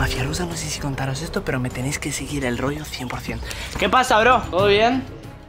Mafia Rusa, no sé si contaros esto, pero me tenéis que seguir el rollo 100%. ¿Qué pasa, bro? ¿Todo bien?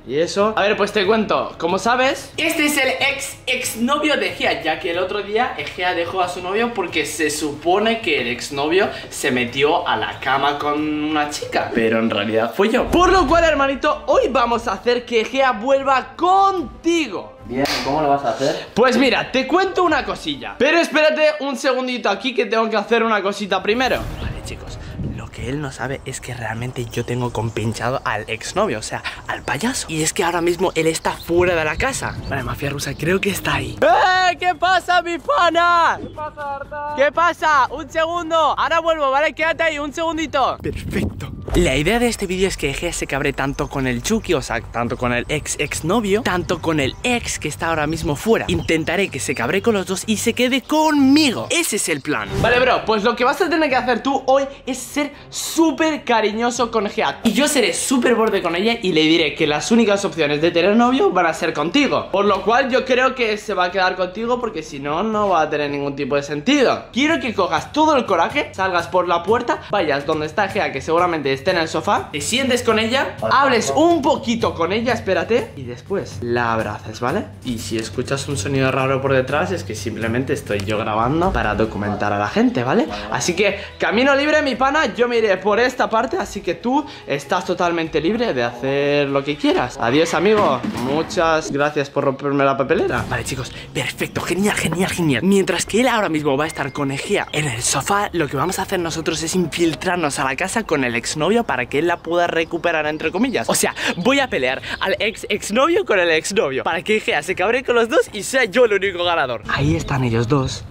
¿Y eso? A ver, pues te cuento. Como sabes, Este es el ex exnovio de Egea, ya que el otro día Egea dejó a su novio porque se supone que el exnovio se metió a la cama con una chica. Pero en realidad fue yo. por lo cual, hermanito, hoy vamos a hacer que Gea vuelva contigo. Bien, ¿cómo lo vas a hacer? Pues mira, te cuento una cosilla. Pero espérate un segundito aquí que tengo que hacer una cosita primero. Chicos, lo que él no sabe es que realmente yo tengo compinchado al exnovio, o sea, al payaso. Y es que ahora mismo él está fuera de la casa. Vale, Mafia Rusa, creo que está ahí. ¡Eh! ¿Qué pasa, mi pana? ¿Qué pasa, Arta? ¿Qué pasa? Un segundo. Ahora vuelvo, ¿vale? Quédate ahí, un segundito. Perfecto. La idea de este vídeo es que Egea se cabre tanto con el Chucky, o sea, tanto con el ex exnovio, tanto con el ex que está ahora mismo fuera. Intentaré que se cabre con los dos y se quede conmigo. Ese es el plan. Vale, bro, pues lo que vas a tener que hacer tú hoy es ser súper cariñoso con Gea. Y yo seré súper borde con ella y le diré que las únicas opciones de tener novio van a ser contigo. Por lo cual yo creo que se va a quedar contigo porque si no, no va a tener ningún tipo de sentido. Quiero que cojas todo el coraje, salgas por la puerta, vayas donde está Gea, que seguramente esté en el sofá, te sientes con ella, hables un poquito con ella, espérate, y después la abraces, ¿vale? Y si escuchas un sonido raro por detrás es que simplemente estoy yo grabando para documentar a la gente, ¿vale? Así que camino libre, mi pana, yo me iré por esta parte, así que tú estás totalmente libre de hacer lo que quieras. Adiós, amigo. Muchas gracias por romperme la papelera. Vale, chicos, perfecto, genial, genial, genial. Mientras que él ahora mismo va a estar con Egea en el sofá, lo que vamos a hacer nosotros es infiltrarnos a la casa con el exnovio para que él la pueda recuperar, entre comillas. O sea, voy a pelear al ex exnovio con el exnovio para que Egea se cabre con los dos y sea yo el único ganador. Ahí están ellos dos.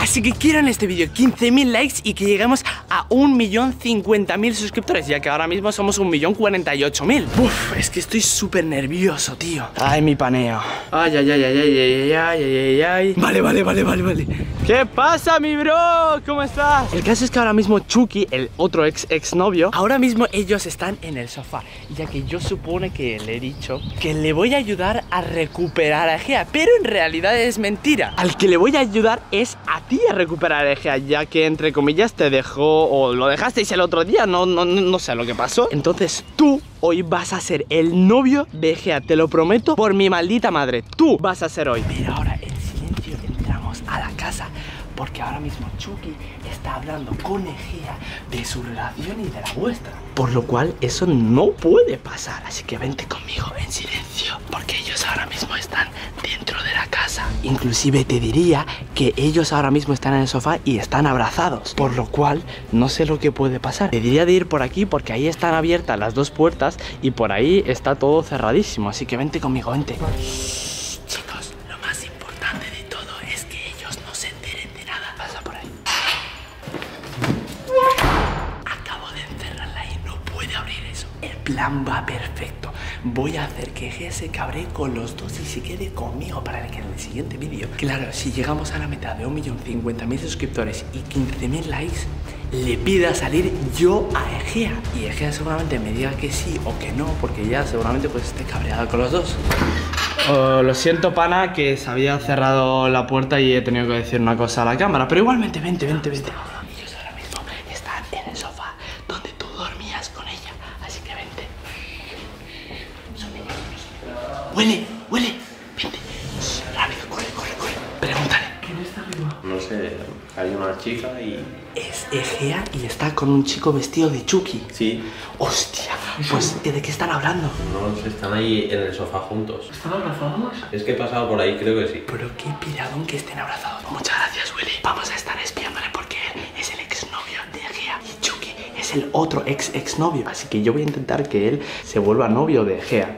Así que quiero en este vídeo 15.000 likes y que lleguemos a 1.050.000 suscriptores Ya que ahora mismo somos 1.048.000 Uf, es que estoy súper nervioso, tío Ay, mi paneo Ay, ay, ay, ay, ay, ay, ay, ay, ay, ay. Vale, vale, vale, vale, vale ¿Qué pasa, mi bro? ¿Cómo estás? El caso es que ahora mismo Chucky, el otro ex exnovio Ahora mismo ellos están en el sofá Ya que yo supone que le he dicho Que le voy a ayudar a recuperar a Egea Pero en realidad es mentira Al que le voy a ayudar es a ti a recuperar a Egea, ya que entre comillas te dejó o lo dejasteis el otro día, no, no, no sé lo que pasó. Entonces tú hoy vas a ser el novio de Egea, te lo prometo por mi maldita madre. Tú vas a ser hoy. Pero ahora porque ahora mismo Chucky está hablando con Egea de su relación y de la vuestra. Por lo cual eso no puede pasar. Así que vente conmigo en silencio porque ellos ahora mismo están dentro de la casa. Inclusive te diría que ellos ahora mismo están en el sofá y están abrazados. Por lo cual no sé lo que puede pasar. Te diría de ir por aquí porque ahí están abiertas las dos puertas y por ahí está todo cerradísimo. Así que vente conmigo, vente. Va perfecto. Voy a hacer que G se cabre con los dos y se quede conmigo para que en el siguiente vídeo. Claro, si llegamos a la meta de 1.050.000 suscriptores y 15.000 likes, le pida salir yo a Egea. Y Egea seguramente me diga que sí o que no, porque ya seguramente pues esté cabreada con los dos. Oh, lo siento, pana, que se había cerrado la puerta y he tenido que decir una cosa a la cámara, pero igualmente, vente, vente, vente. Huele, huele. Vente. Shh, rápido, corre, corre, corre. Pregúntale. No sé, hay una chica y... Es Egea y está con un chico vestido de Chucky. Sí, Hostia, pues ¿de qué están hablando? no sé, están ahí en el sofá juntos. ¿Están abrazados? Es que he pasado por ahí, creo que sí. Pero qué piradón que estén abrazados. Muchas gracias, Willy. Vamos a estar espiándole porque él es el exnovio de Egea y Chucky es el otro ex exnovio. Así que yo voy a intentar que él se vuelva novio de Egea.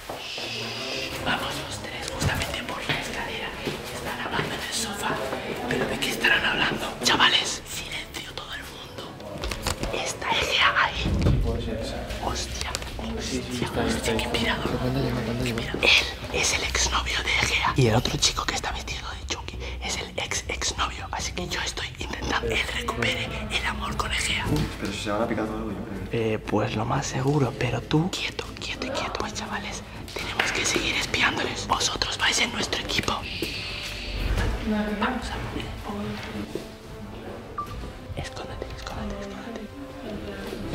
Y el otro chico que está vestido de Chucky es el ex exnovio. Así que yo estoy intentando que él recupere el amor con Egea. Pero si se van a picar algo, yo creo. Eh, pues lo más seguro, pero tú, quieto, quieto, quieto. Pues chavales, tenemos que seguir espiándoles. Vosotros vais en nuestro equipo. Vamos a mover.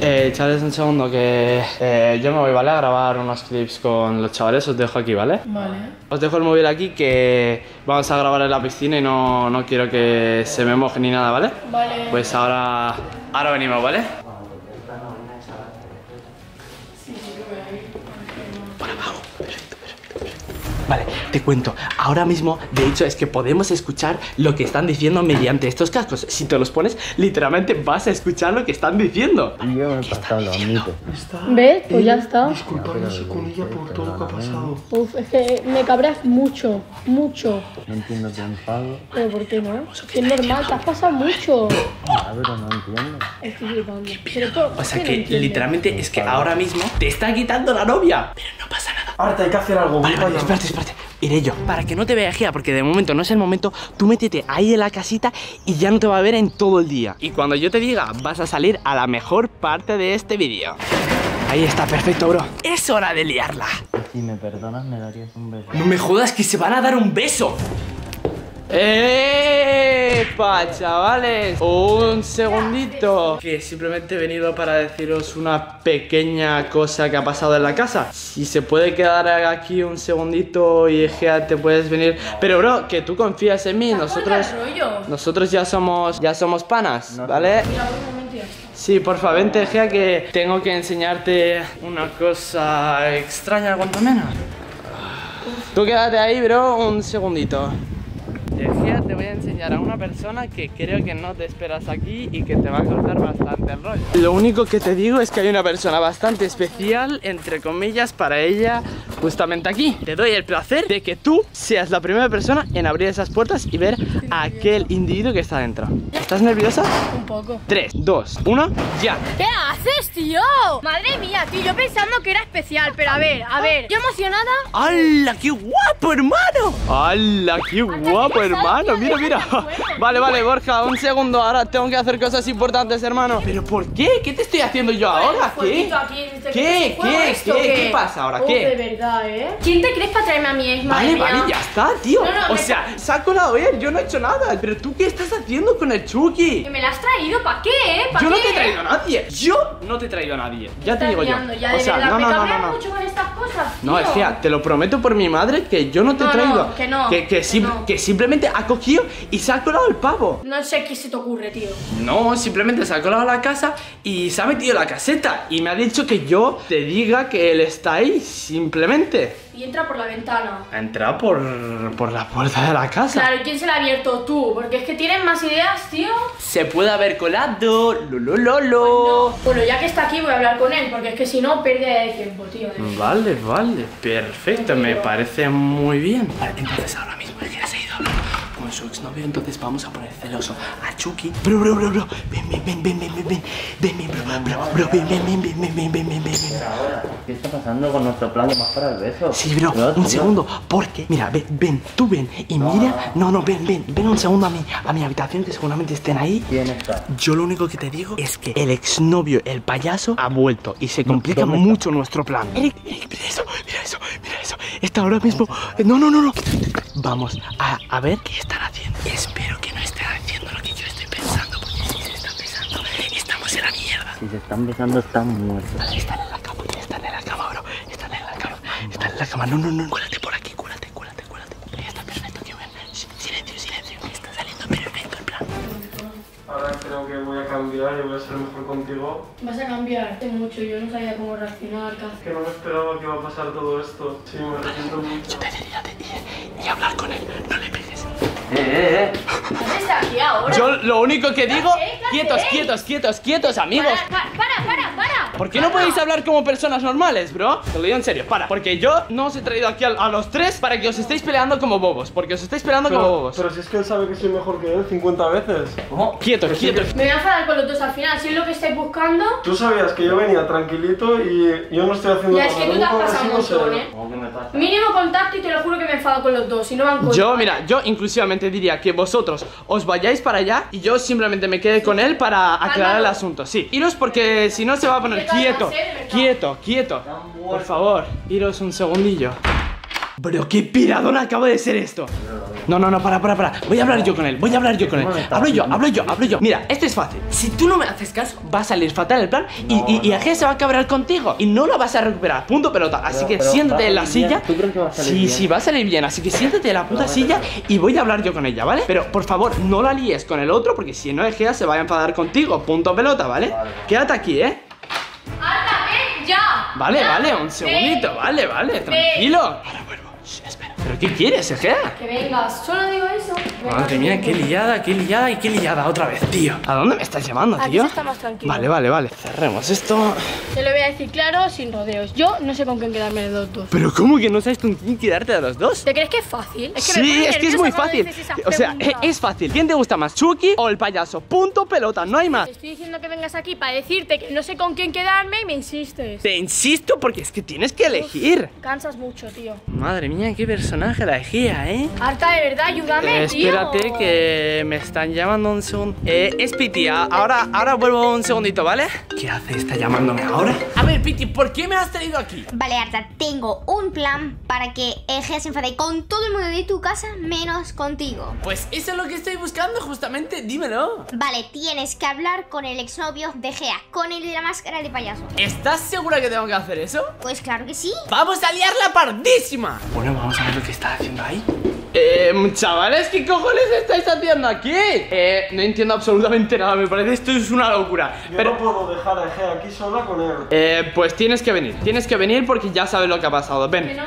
Eh, chavales, un segundo que eh, yo me voy, ¿vale? A grabar unos clips con los chavales, os dejo aquí, ¿vale? Vale. Os dejo el móvil aquí que vamos a grabar en la piscina y no, no quiero que se me moje ni nada, ¿vale? Vale. Pues ahora, ahora venimos, ¿vale? Vale, te cuento. Ahora mismo, de hecho, es que podemos escuchar lo que están diciendo mediante estos cascos. Si te los pones, literalmente vas a escuchar lo que están diciendo. Yo me he pasado, lo admito. ¿Ves? Pues ya está. Disculparse con ella por todo lo que ha pasado. Uf, es que me cabreas mucho, mucho. No entiendo tu enfado. Pero ¿por qué no? Es normal, te has pasado mucho. A ver, no entiendo. Estoy flipando. Pero ¿por O sea que literalmente es que ahora mismo te está quitando la novia. Pero no pasa nada. Ahora hay que hacer algo, Vale, espérate, espérate. Iré yo. Para que no te vea Gia, porque de momento no es el momento, tú métete ahí en la casita y ya no te va a ver en todo el día. Y cuando yo te diga, vas a salir a la mejor parte de este vídeo. Ahí está, perfecto, bro. Es hora de liarla. Si me perdonas, me darías un beso. No me jodas que se van a dar un beso. ¡Epa, chavales! Un segundito. Que simplemente he venido para deciros una pequeña cosa que ha pasado en la casa. Si se puede quedar aquí un segundito y Gea te puedes venir. Pero bro, que tú confías en mí. Nosotros. Nosotros ya somos. Ya somos panas, ¿vale? Sí, por favor, vente, Gea, que tengo que enseñarte una cosa extraña, cuanto menos. Tú quédate ahí, bro, un segundito. Te voy a enseñar a una persona que creo que no te esperas aquí y que te va a cortar bastante el rollo. Lo único que te digo es que hay una persona bastante especial, entre comillas, para ella justamente aquí. Te doy el placer de que tú seas la primera persona en abrir esas puertas y ver a aquel individuo que está dentro. ¿Estás nerviosa? Un poco. 3, 2, 1, ya. ¿Qué haces, tío? Madre mía, tío, yo pensando que era especial, pero a ver, a ver, yo emocionada. ¡Hala, qué guapo, hermano! ¡Hala, qué guapo, que hermano! Mira, mira. Vale, vale, Borja, un segundo. Ahora tengo que hacer cosas importantes, hermano. ¿Pero por qué? ¿Qué te estoy haciendo yo ahora? ¿Qué? ¿Qué? ¿Qué? ¿Qué? ¿Qué pasa ahora? ¿Qué? de verdad, ¿eh? ¿Quién te crees para traerme a madre Vale, vale, ya está, tío. O sea, saco la OER, yo no he hecho nada. Pero tú, ¿qué estás haciendo con el Chucky? ¿Que me la has traído? ¿Para qué, eh? ¿Para Yo no te he traído a nadie. Yo no te he traído a nadie. Ya te digo yo. O sea, no, no, no, no, mucho con estas cosas, No, es que te lo prometo por mi madre que yo no te he traído. que no, Que, que, sim- no. que simplemente ha cogido y se ha colado el pavo. No sé qué se te ocurre, tío. No, simplemente se ha colado a la casa y se ha metido la caseta. Y me ha dicho que yo te diga que él está ahí, simplemente. Y entra por la ventana. Ha entrado por, por la puerta de la casa. Claro, ¿y quién se la ha abierto tú? Porque es que tienes más ideas, tío. Se puede haber colado. Lo, lo, lo, lo. Bueno, ya que está aquí voy a hablar con él, porque es que si no, pérdida de tiempo, tío. Vale, vale, perfecto, me parece muy bien. Vale, entonces ahora mismo su exnovio, entonces vamos a poner celoso a Chucky. Bro, bro, bro, bro, ven, ven, ven, ven, ven, ven, ven, ven, ven, bro, bro, bro, ven, ven, ven, ven, ven, ven, ven, ven, ven. ¿qué está pasando con nuestro plan de más para el beso? Sí, bro, un segundo, porque, mira, ven, ven, tú ven y mira, no, no, ven, ven, ven un segundo a mi, a mi habitación que seguramente estén ahí. ¿Quién está? Yo lo único que te digo es que el exnovio, el payaso, ha vuelto y se complica mucho nuestro plan. Eric, Eric, mira eso, mira eso, mira eso. Está ahora mismo. No, no, no, no. Vamos a, a ver qué están haciendo. Espero que no estén haciendo lo que yo estoy pensando, porque si se están pensando, estamos en la mierda. Si se están besando, están muertos. Están en la cama, están en la cama, bro. Están en la cama, están en la cama. No, no, no, cuélate por aquí, cuélate, cuélate, cuélate. Ya está perfecto, tío. Silencio, silencio. Está saliendo perfecto el plan. Ahora creo que voy a cambiar y voy a ser mejor contigo. Vas a cambiarte mucho, yo no sabía cómo reaccionar. Que no me esperaba que iba a pasar todo esto. Sí, me arrepiento mucho. Yo te diría de ir y hablar con él. No le pegues. ¡Eh, eh, eh! ¿Qué haces aquí ahora? Yo lo único que digo, ¿Qué? ¿Qué quietos, quietos, quietos, quietos, amigos. Para, para, para, para. ¿Por qué no podéis hablar como personas normales, bro? Te lo digo en serio, para. Porque yo no os he traído aquí a, a los tres para que os estéis peleando como bobos. Porque os estáis peleando como bobos. pero si es que él sabe que soy mejor que él 50 veces. ¿Cómo? Quietos, quietos. Me voy a enfadar con los dos al final, si es lo que estáis buscando. Tú sabías que yo venía tranquilito y yo no estoy haciendo Ya, es nada. que tú te has pasado un montón. ¿eh? Mínimo contacto y te lo juro que me enfado con los dos, si no van con Yo, mira, yo inclusivamente diría que vosotros os vayáis para allá y yo simplemente me quede con él para aclarar el asunto. Sí, iros porque si no se va a poner ¿Qué calma quieto, quieto, quieto. Por favor, iros un segundillo. Bro, qué piradón acabo de ser esto. No, no, no, para, para, para. Voy a hablar yo con él, voy a hablar yo con él. ¿Cómo me estás Hablo yo, hablo yo, hablo yo. Mira, esto es fácil. Si tú no me haces caso, va a salir fatal el plan y, y, y Egea se va a cabrear contigo y no lo vas a recuperar. Punto pelota. Así Pero- que pero siéntate ¿va a en la silla. ¿Tú crees que va a salir sí, bien? sí, va a salir bien. Así que siéntate en la puta silla y voy a hablar yo con ella, ¿vale? Pero por favor, no la líes con el otro porque si no, Egea se va a enfadar contigo. Punto pelota, ¿vale? Quédate aquí, ¿eh? ¡Anda, ven ya! Vale, Ya, vale, un segundito, vale, vale, tranquilo. Qué quieres, Egea? Que vengas, solo digo eso. Madre mía, qué liada, qué liada y qué liada otra vez, tío. ¿A dónde me estás llamando, Aquí tío? se está más tranquilo. Vale, vale, vale. Cerremos esto. Te lo voy a decir claro, sin rodeos. Yo no sé con quién quedarme de los dos. Pero ¿cómo que no sabes con quién quedarte de los dos? ¿Te crees que es fácil? Es que sí, es que es muy fácil. O sea, e- es fácil. ¿Quién te gusta más, Chucky o el payaso? Punto pelota, no hay más. Te estoy diciendo que vengas aquí para decirte que no sé con quién quedarme y me insistes. Te insisto porque es que tienes que elegir. Cansas mucho, tío. Madre mía, qué personaje la Egea, ¿eh? Harta de verdad, ayúdame, Eh, tío. espérate que me están llamando un segundo. Eh, es Piti, ahora, ahora vuelvo un segundito, ¿vale? ¿Qué hace? ¿Está llamándome ahora? A ver, Piti, ¿por qué me has traído aquí? Vale, Arta, tengo un plan para que Egea se enfade con todo el mundo de tu casa menos contigo. Pues eso es lo que estoy buscando justamente, dímelo. Vale, tienes que hablar con el exnovio de Egea, con el de la máscara de payaso. ¿Estás segura que tengo que hacer eso? Pues claro que sí. ¡Vamos a liarla pardísima! Bueno, vamos a ver lo que está haciendo ahí. Eh, chavales, ¿qué cojones estáis haciendo aquí? Eh, no entiendo absolutamente nada, me parece esto es una locura. Yo Pero, no puedo dejar a Egea aquí sola con él. eh, pues tienes que venir, tienes que venir porque ya sabes lo que ha pasado. Que Ven.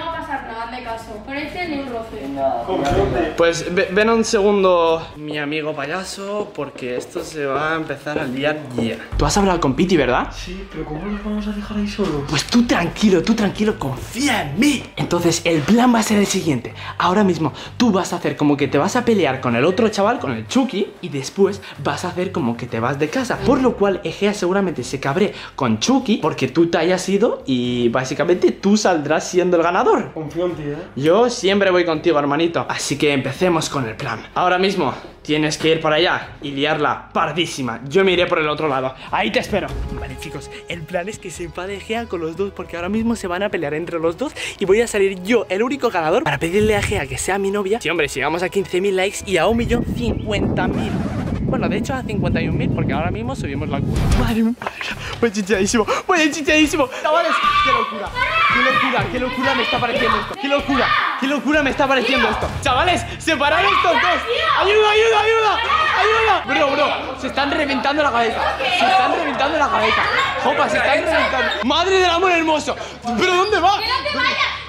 Este ni un roce. Pues ve- ven un segundo, mi amigo payaso, porque esto se va a empezar a liar ya. Tú has hablado con Piti, ¿verdad? Sí, pero ¿cómo los vamos a dejar ahí solos? Pues tú tranquilo, tú tranquilo, confía en mí. Entonces el plan va a ser el siguiente. Ahora mismo tú vas a hacer como que te vas a pelear con el otro chaval, con el Chucky, y después vas a hacer como que te vas de casa. Por lo cual Egea seguramente se cabre con Chucky porque tú te hayas ido y básicamente tú saldrás siendo el ganador. Confío en ti, ¿eh? Yo siempre voy contigo, hermanito. Así que empecemos con el plan. Ahora mismo tienes que ir por allá y liarla pardísima. Yo me iré por el otro lado. Ahí te espero. Vale, chicos, el plan es que se enfade Gea con los dos porque ahora mismo se van a pelear entre los dos y voy a salir yo, el único ganador, para pedirle a Gea que sea mi novia. Sí, hombre, si llegamos a 15.000 likes y a 1.050.000. Bueno, de hecho a 51.000 porque ahora mismo subimos la curva. Madre mía, voy chichadísimo, voy chichadísimo. Chavales, qué locura, qué locura, qué locura me está pareciendo esto. Qué locura, qué locura me está pareciendo esto. Chavales, separar estos dos. Ayuda, ayuda, ayuda, ayuda. Bro, bro, se están reventando la cabeza. Se están reventando la cabeza. Jopa, se están reventando. Madre del amor hermoso. ¿Pero dónde va? ¡Que no te vayas!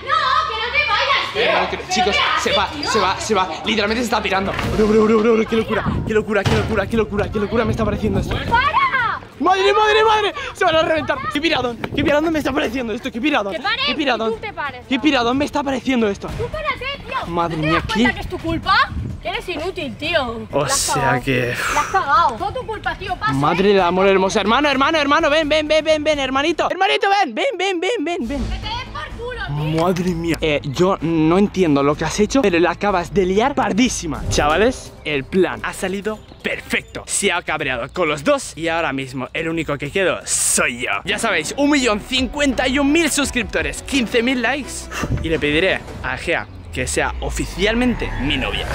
Eh, chicos, se va, se va, se va. Literalmente se está pirando. Bro, bro, bro, bro, bro, qué locura, qué locura, qué locura, qué locura, qué locura me está pareciendo esto. ¡Para! ¡Madre, madre, madre! Se van a reventar. ¡Qué piradón! ¡Qué piradón me está pareciendo esto! ¡Qué piradón! ¡Qué piradón! ¡Qué piradón me está pareciendo esto! ¡Tú párate, tío! Madre ¿No te mía, das cuenta ¿qué? que es tu culpa? Eres inútil, tío. O sea que- La has cagado. Todo tu culpa, tío. Pasa. Madre del amor hermoso. Hermano, hermano, hermano, ven, ven, ven, ven, ven, hermanito. Hermanito, ven, ven, ven, ven, ven, ven. Madre mía. Eh, yo no entiendo lo que has hecho, pero la acabas de liar pardísima. Chavales, el plan ha salido perfecto. Se ha cabreado con los dos y ahora mismo el único que quedo soy yo. Ya sabéis, 1.051.000 suscriptores, 15.000 likes y le pediré a Gea que sea oficialmente mi novia.